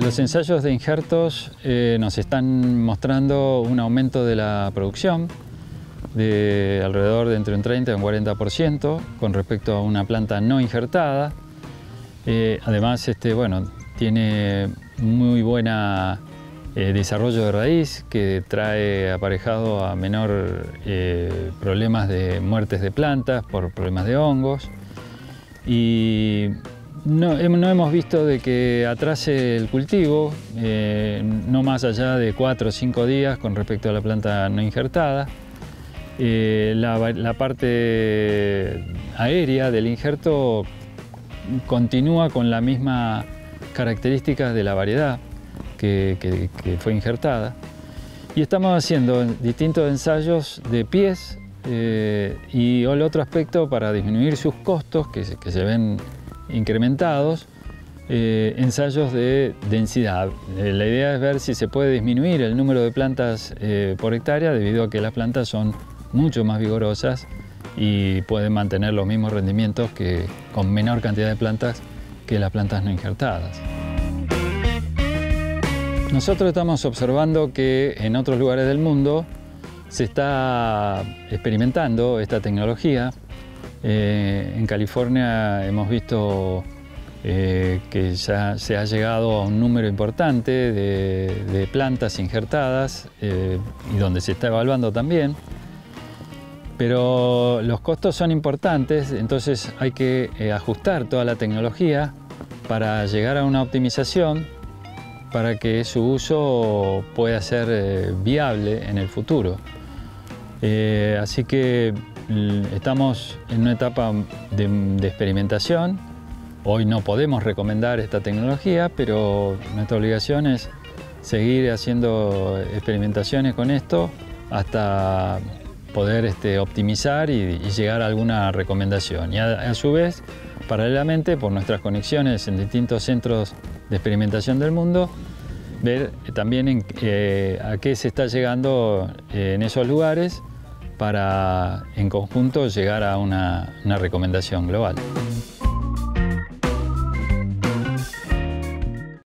Los ensayos de injertos eh, nos están mostrando un aumento de la producción de alrededor de entre un 30 y un 40% con respecto a una planta no injertada. Eh, además, este, bueno, tiene muy buena eh, desarrollo de raíz que trae aparejado a menor problemas de muertes de plantas por problemas de hongos. Y no, hemos visto de que atrase el cultivo, eh, no más allá de cuatro o cinco días con respecto a la planta no injertada. Eh, la, parte aérea del injerto continúa con la misma características de la variedad que, fue injertada. Y estamos haciendo distintos ensayos de pies eh, y el otro aspecto para disminuir sus costos que se ven incrementados eh, ensayos de densidad. Eh, la idea es ver si se puede disminuir el número de plantas eh, por hectárea debido a que las plantas son mucho más vigorosas y pueden mantener los mismos rendimientos que con menor cantidad de plantas que las plantas no injertadas. Nosotros estamos observando que en otros lugares del mundo se está experimentando esta tecnología eh, en California hemos visto eh, que ya se ha llegado a un número importante de, plantas injertadas eh, y donde se está evaluando también. Pero los costos son importantes, entonces hay que ajustar toda la tecnología para llegar a una optimización para que su uso pueda ser viable en el futuro. así que Estamos en una etapa de, experimentación. Hoy no podemos recomendar esta tecnología, pero nuestra obligación es seguir haciendo experimentaciones con esto hasta poder este, optimizar y, llegar a alguna recomendación. Y a, su vez, paralelamente, por nuestras conexiones en distintos centros de experimentación del mundo, ver también eh, a qué se está llegando eh, en esos lugares para en conjunto llegar a una, recomendación global.